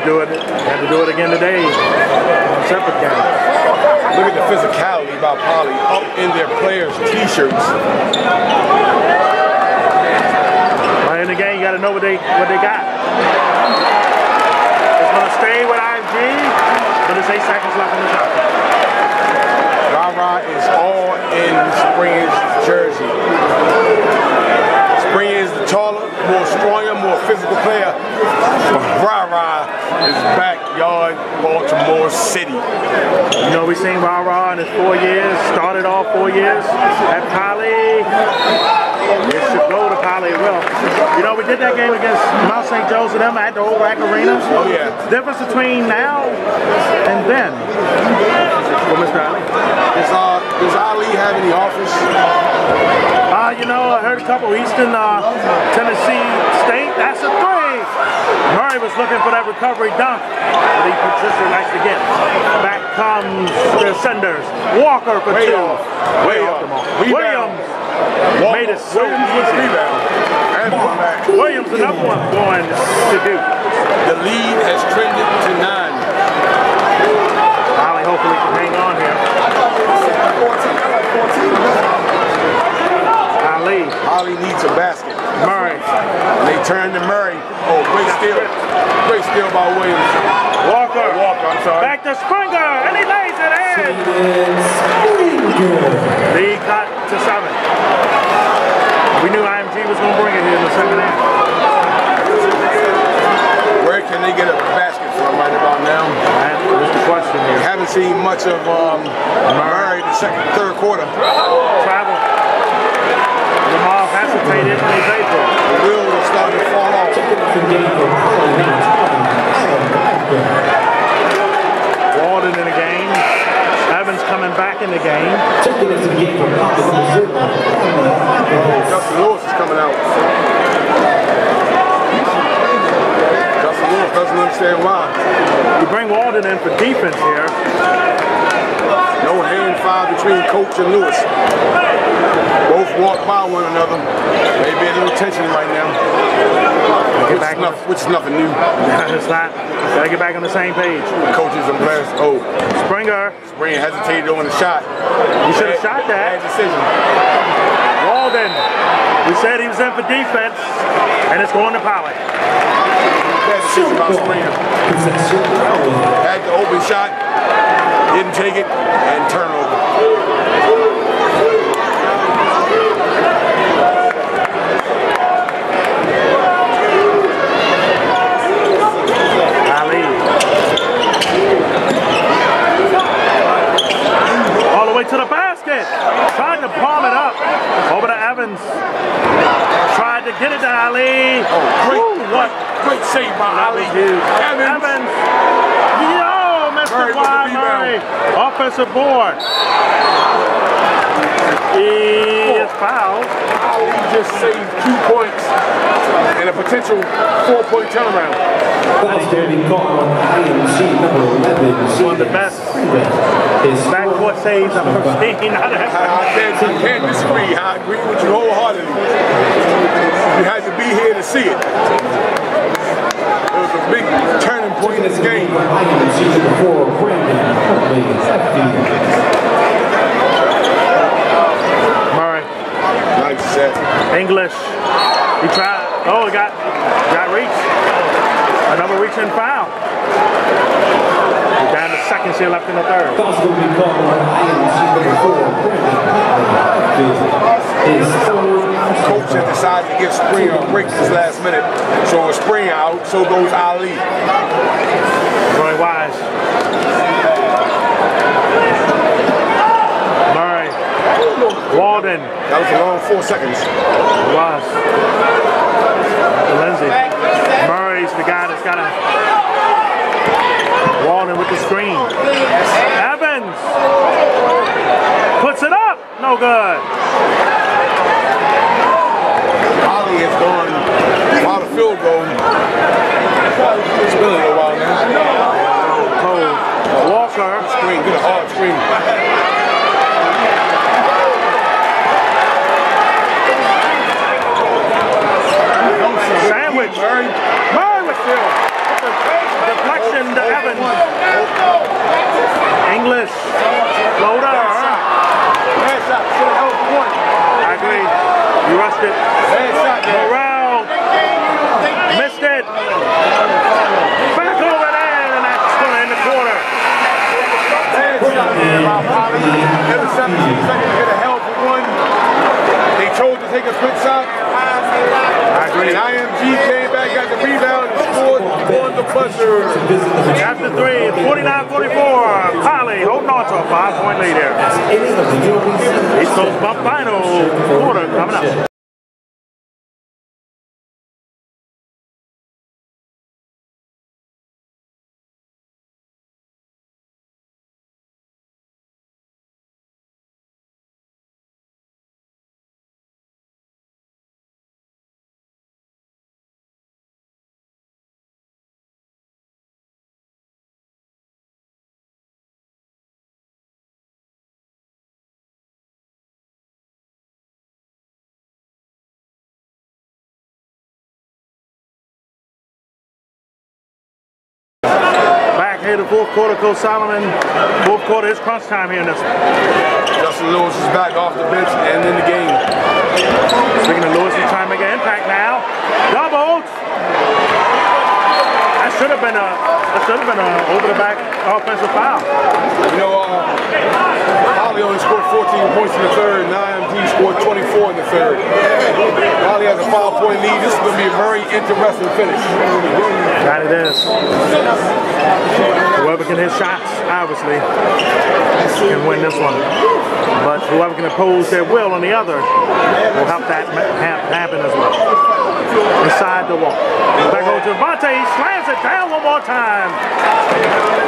To do it, had to do it again today on separate game. Look at the physicality about Poly up in their players' t-shirts. Right in the game, you gotta know what they what they got. It's gonna stay with IMG, but it's eight seconds left in the shot. Ra is all in Spring's jersey. Spring is the taller, more stronger, more physical player. But Ra is backyard Baltimore City. You know, we've seen Ra Ra in his four years, started off four years at Poly. It should go to Poly well. You know, we did that game against Mount St. Joseph them at the old RAC Arena. Oh, yeah. Difference between now and then. Well, Mr. Ali. Does, uh, does Ali have any office? Uh, you know, I heard a couple Eastern uh, Tennessee State. That's a three. Murray was looking for that recovery dunk, but he Patricia likes to get. Back comes the senders. Walker for Way two. off. Way off. Rebound. Williams Walker- made it so easy. rebound. And back. Williams, another one going to do. The lead has trended to nine. Poly hopefully can hang on here. Ali, Ali needs a basket. Murray, And they turn to Murray. Oh, great steal. Great steal by Williams. Walker, Walker, I'm sorry. back to Springer, and he lays it in. Lead cut to seven. We knew IMG was going to bring it here in the second half. Where can they get a basket from right about now? That is the question here. Haven't seen much of um, Murray the second, third quarter. Travel. Lamar hesitated and he paid. The wheels are starting to fall off. Walden in the game. Evans coming back in the game. Checking into the game from Papa number zero. Justin Lewis is coming out. Doesn't understand why. You bring Walden in for defense here. No hand foul between Coach and Lewis. Both walk by one another. Maybe a little tension right now. Which back is, nothing, which is nothing new. <laughs> it's not. Gotta get back on the same page. Coaches are blessed. Oh, Springer, Springer hesitated on the shot. you should have shot that. Bad decision. Walden, we said he was in for defense, and it's going to Pollard. Bad decision by Spring. Possession foul. Had the open shot, didn't take it, and turnover. Ali. All the way to the basket. Tried to palm it up. Over to Evans. Tried to get it to Ali. Oh, great, Ooh, what? great save by Ali. Huge. Evans. Evans. Yo, Mr. Murray Wild. Murray. Offensive board. He is fouled. Ali just saved two points and a potential four-point turnaround. Foul's going to on IMG number 11. One of the best His backcourt saves I've ever seen. I, I can't, I can't disagree. I agree with you wholeheartedly. You had to be here to see it. It was a big turning point in this game. IMG number 4, Brandon Huntley. Lefty. Murray. Nice set. English. He tried. Oh, he got got reach. Another reach and foul. Down to seconds here left in the third. Foul's going to be called on IMG number 4, Brandon Huntley. His third. Coach has decided to give Spring a break this last minute. So with Spring out, so goes Ali. Roy Wise. Murray. Walden. That was a long four seconds. Was. Lindsay. Murray's the guy that's got to. Walden with the screen. Evans puts it up. no good. Poly has gone while the field goal. It's been a little while now. Cole Walker. Screen, get a hard screen. Sandwich. Murray. Murray with Phil. Deflection to Evans. English. Floater. Bad shot. Should have held the point. I agree. You rushed it. Bad shot. Murrell. Missed it. Back over there, and that's going to end the quarter. Bad shot there by Poly. Every 17 seconds, get a hell for one. They chose to take a quick shot. I agree. And IMG came back, got the rebound, and scored on the buzzer. After three, 49-44. Poly holding on to a five-point lead here. East Coast Bump final quarter coming up. Here to fourth quarter, Coach Solomon. Fourth quarter is crunch time here in this one. Justin Lewis is back off the bench and in the game. Speaking of Lewis, he's trying to make an impact now. Doubled. That should have been a that should have been a over the back offensive foul. You know, uh, Poly only scored 14 points in the third, and IMG scored 24 in the third. Poly has a five-point lead. This is going to be a very interesting finish. That it is. Whoever can hit shots, obviously, can win this one. But whoever can oppose their will on the other will help that happen as well. Inside the wall. Back over to Devontae. He slams it down one more time.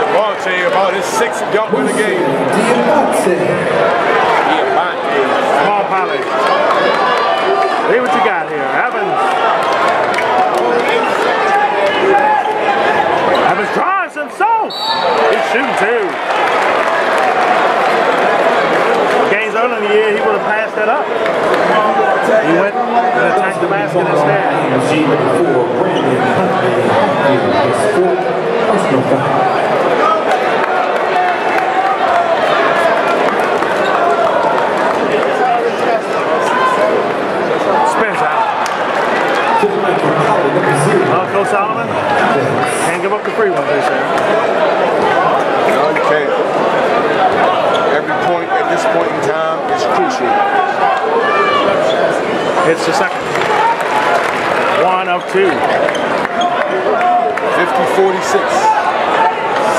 Devontae about his sixth dunk in the game. Yeah, fine. Come on, Poly. See what you got here. Evans. Evans drives himself. He's shooting too. Early in the year, he would have passed that up. He went and attacked the basket instead. Spins out. Coach Solomon can't give up the free ones, they. No, you can't. Every point at this point in time is crucial. It's the second. One of two. 50-46.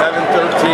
7-13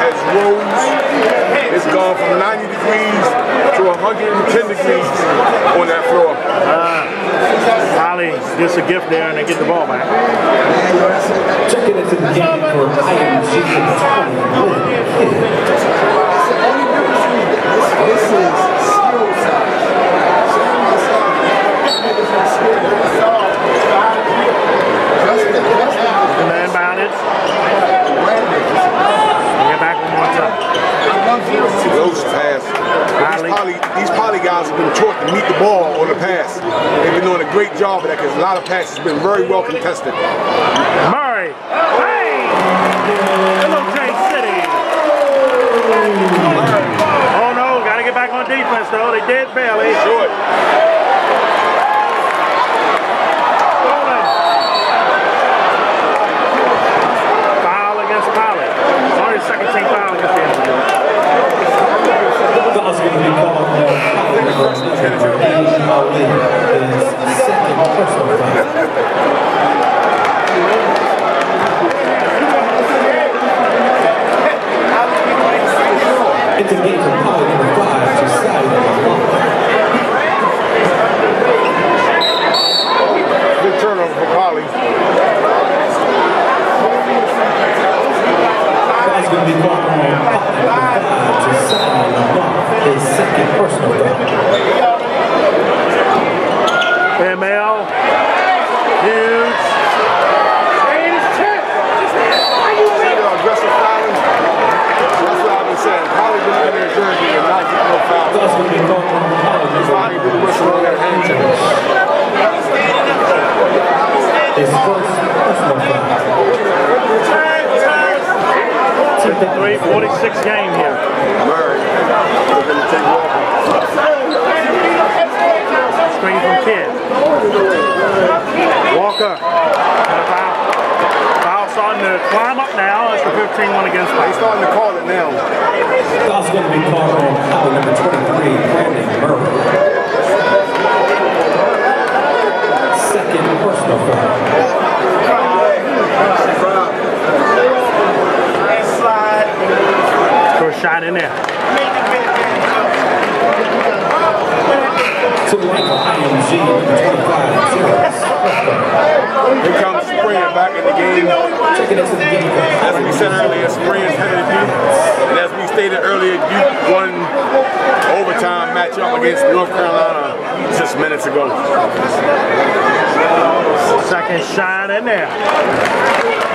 intensity has rose. It's gone from 90 degrees to 110 degrees on that floor. Ah, Holly gets a gift there and they get the ball back. Checking into the game for IMG, Tony Lynn. And then inbound it. Get back one more time. Those pass. These poly, these poly guys have been taught to meet the ball on the pass. They've been doing a great job of that because a lot of passes have been very well contested. Murray. Hey! Hello, J City. Oh no, gotta get back on defense though. They did barely. Short. Rolling. Foul against Poly. It's only the second team foul against the Indians. Going to be called on foul number 11, second personal foul. Into game for foul number 5, Josiah Long. Good turnover for. Foul's going to be called on foul number 5, Josiah Long. His second personal foul. ML. Huge. Aggressive fouling? That's what I've been saying. Poly been in their jersey and not getting no fouls. Foul's going to be called on foul number Poly did the whistle on their hands. His first personal foul. 53, 46 game here. Murray. They're going to take Walker. Screen from Kidd. Walker. And a foul. Foul starting to climb up now. It's the 15-1 against They Poly. starting to call it now. Foul's going to be called on foul number 23, Brandon Murray. Second personal foul. First shot in there. To the right for IMG, number 25, Terrence. Here comes Springer back in the game. Checking into the game for As we said earlier, Spring's headed to Duke. And as we stated earlier, Duke won overtime matchup against North Carolina just minutes ago. Second shot in there.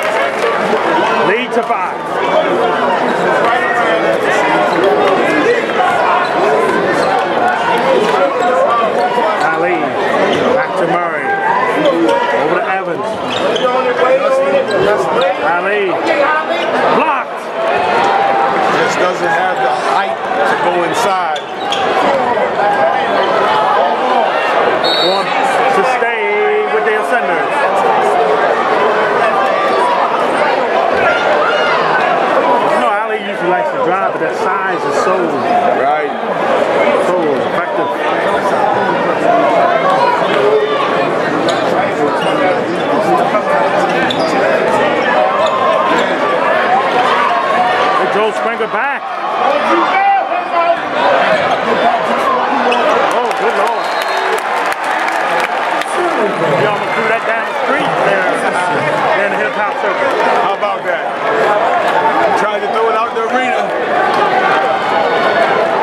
Lead to five. Ali. Back to Murray. Over to Evans. Ali. Blocked. Just doesn't have the height to go inside. Want to stay with the Ascenders. You know, Ali usually likes to drive, but that size is so, Right. so effective. Hey, Joe Springer back. Oh, good lord. Almost threw that down the street there uh, in the hip hop circle back. Tried to throw it out the arena.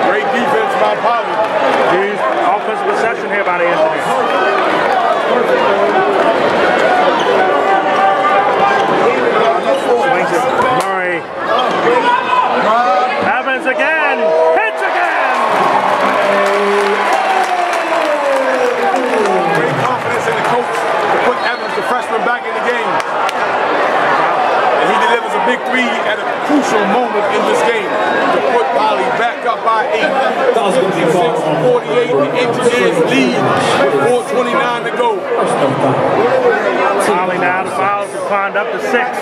Great defense by Pollard. He's offensive possession here by the Anthony. Swings it. Murray. Evans again. Again. Great confidence in the coach to put Evans, the freshman, back in the game big three at a crucial moment in this game to put Poly back up by eight. That was going to be called on 48, the Engineers lead with 4.29 to go. personal foul. Now the fouls have climbed up to six.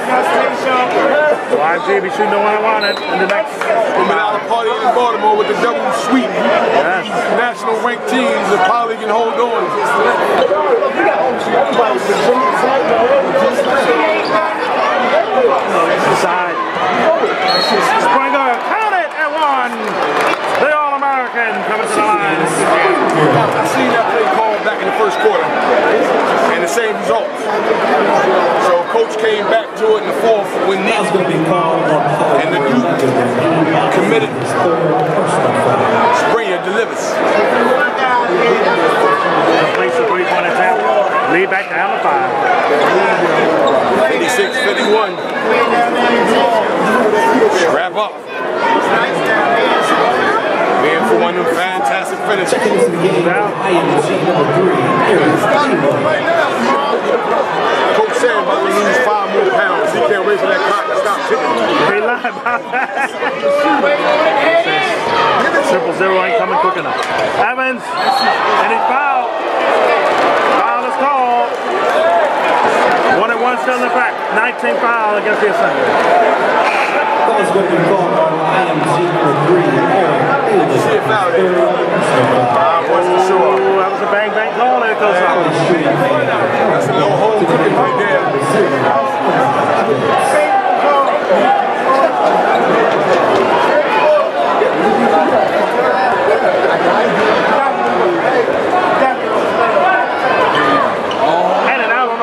So IMG be shooting the one I wanted in the next. Coming out of party in Baltimore with the double sweep of these national ranked teams that Poly can hold on. Inside. Springer, count it at one. The All-American coming to the line. I seen that play called back in the first quarter and the same results. So coach came back to it in the fourth when needed. going to be called. And the Duke committed. His third personal foul. Springer delivers. Place the three-point attempt. Lead back down to five. 56-51. Wrap up. Man for one of them fantastic finishes. Coach said about to lose five more pounds. He can't wait for that clock to stop ticking. They lie about that. Triple zero ain't coming quick enough. Evans, and fouled. Foul is called. One still in the back. 19 foul against the Assembly. That was going to be on three. That was a bang bang there,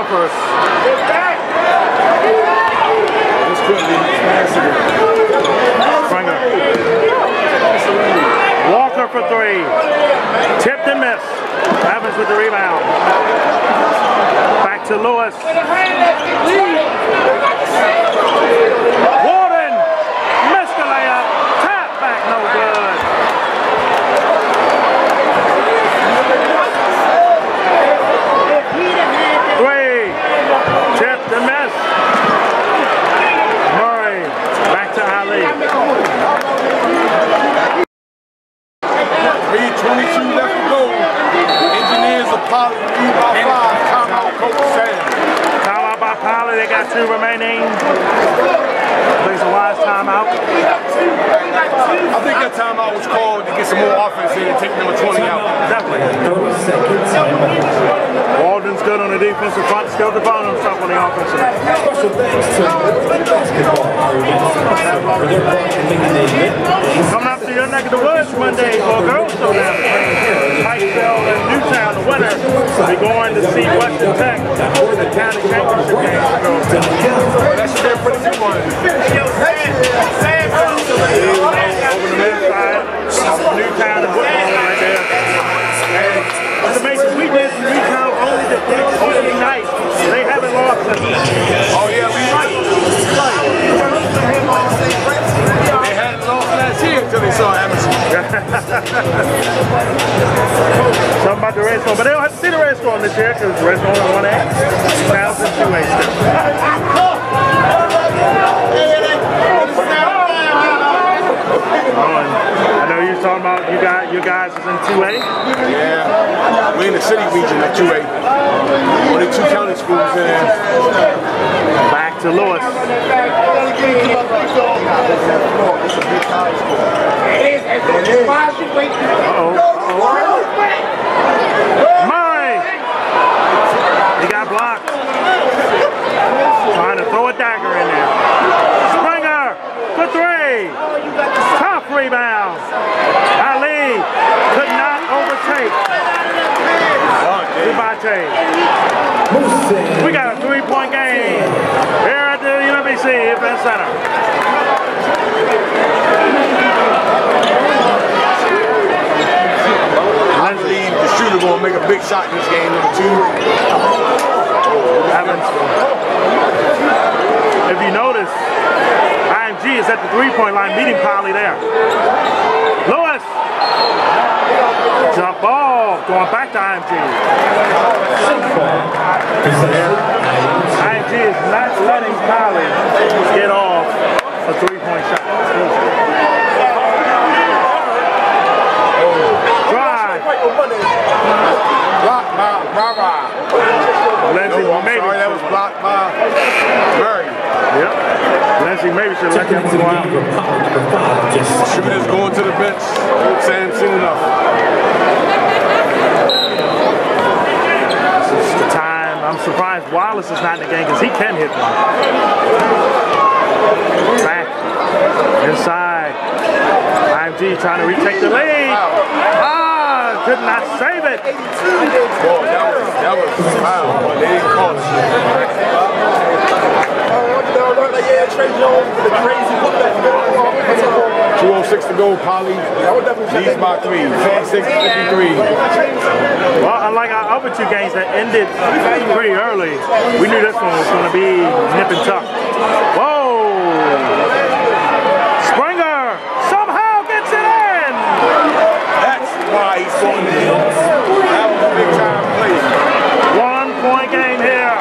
it out on the first. This could be. Springer. Walker for three. Tipped and missed. Evans with the rebound. Back to Lewis. Warden missed the layup. Tap back, no good. Three. Tipped and missed. Murray. Back to Ali. 322 left to go. Engineers are probably lead by five. Timeout, Coach Sam. Timeout by Pilot. They got two remaining. I think it's a wise timeout. I think that timeout was called to get some more offense in and take number 20 out. Definitely. 30 second timeout. Walden's good on the defensive front. Still the in. Coming to your neck of the woods for girls showdown. Pikesville and Newtown, the winner, be going to see Western Tech for the county championship game Oh, yeah, we They hadn't lost last year until they saw. <laughs> Something about the red storm, but they don't have to see the red storm this year because the red storm is one A. Now it's in two A <laughs> still. Oh, I know you was talking about you got your guys is in two A. Yeah, we're in the city region of 2A. Only two county schools in there. Back to Lewis. Uh oh. oh. Murray. He got blocked. Trying to throw a dagger in there. Springer for three. Tough rebound. Ali could not overtake. Diabate. We got a three-point game here at the UMBC Event Center. I believe the shooter gonna make a big shot in this game, number two. Evans. If you notice, G is at the three-point line, meeting Poly there. Lewis! Jump ball, going back to IMG. IMG is not letting Poly get off a three-point shot. Drive. Blocked by Rara. Lindsay, no, I'm sorry, that was blocked by them into the go game out. for Pollock, number five, just Shooters going to the bench. Old Sam soon enough. This is the time. I'm surprised Wallace is not in the game because he can hit one. Back. Inside. IMG trying to retake the lead. Ah, could not save it. Boy, that was, that was foul, but they didn't call it. 206 to go, Poly. Leads by three. 56 53. Well, unlike our other two games that ended pretty early, we knew this one was going to be nip and tuck. Whoa! Springer somehow gets it in. That's why he's going to That was a big time play. One point game here.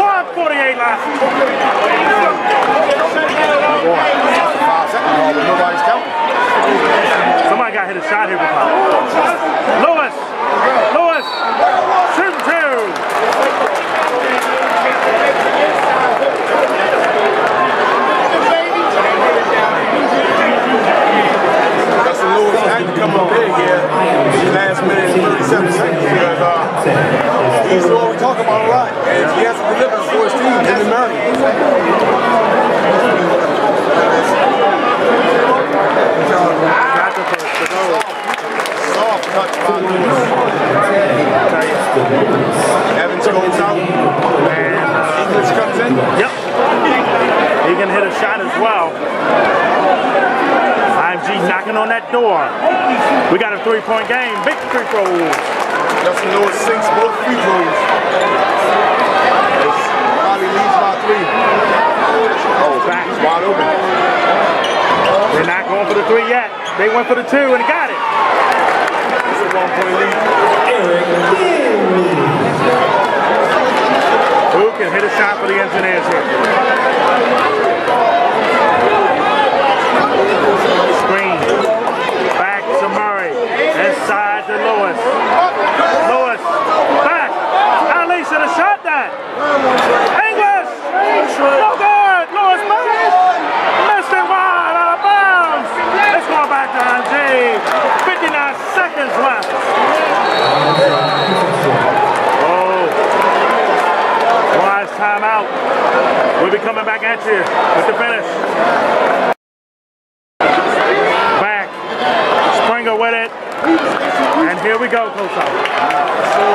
148 left. Five second ball, but nobody's counting. Somebody got hit a shot here before. Lewis. Lewis. Shooting two. Justin Lewis big here. Last minute, 37 seconds because uh, he's one we talk about a lot. And he has to deliver for his team, in the. Evans goes out. And uh, English comes in. Yep. He can hit a shot as well. IMG knocking on that door. We got a three-point game. Big free throws. Justin Lewis sinks both free throws. Bobby leads by three. Oh, back. He's wide open. They're not going for the three yet. They went for the two and got it. It's a one point lead. Eric Who can hit a shot for the engineers here? Screen. Back to Murray. Inside to Lewis. Lewis. Back. Ali should have shot that. English. No good. Lewis Murray. Missed it wide out of bounds. It's going back to IMG. 59 seconds left. Oh. Wise timeout. We'll be coming back at you with the finish. We go, Kosa.